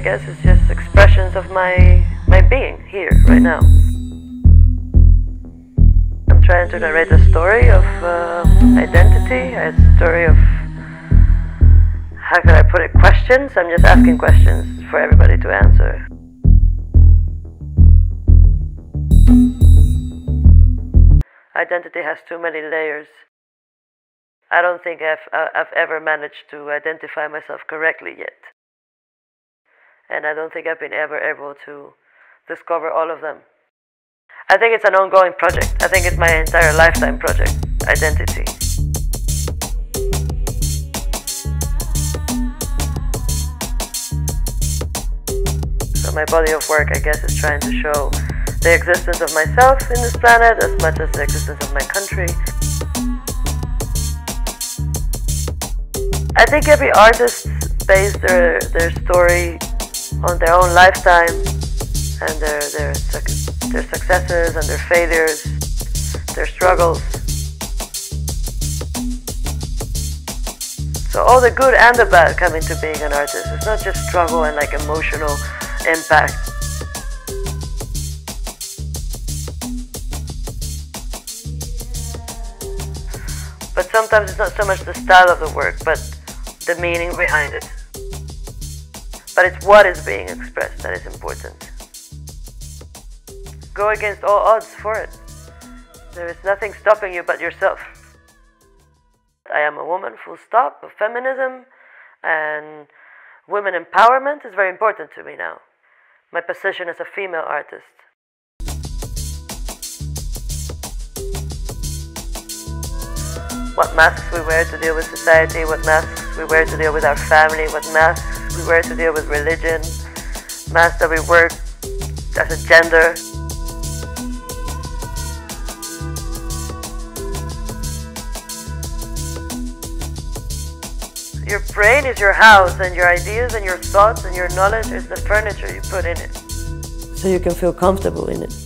guess, is just expressions of my my being here, right now. I'm trying to narrate a story of uh, identity, a story of how can I put it? Questions. I'm just asking questions for everybody to answer. Identity has too many layers. I don't think I've, I've ever managed to identify myself correctly yet. And I don't think I've been ever able to discover all of them. I think it's an ongoing project. I think it's my entire lifetime project, identity. So my body of work, I guess, is trying to show the existence of myself in this planet as much as the existence of my country. I think every artist based their, their story on their own lifetime and their, their, their successes and their failures, their struggles. So all the good and the bad come into being an artist. It's not just struggle and like emotional impact. But sometimes it's not so much the style of the work, but the meaning behind it. But it's what is being expressed that is important. Go against all odds for it. There is nothing stopping you but yourself. I am a woman, full stop, of feminism, and women empowerment is very important to me now. My position as a female artist. what masks we wear to deal with society, what masks we wear to deal with our family, what masks we wear to deal with religion, masks that we wear as a gender. Your brain is your house, and your ideas and your thoughts and your knowledge is the furniture you put in it. So you can feel comfortable in it.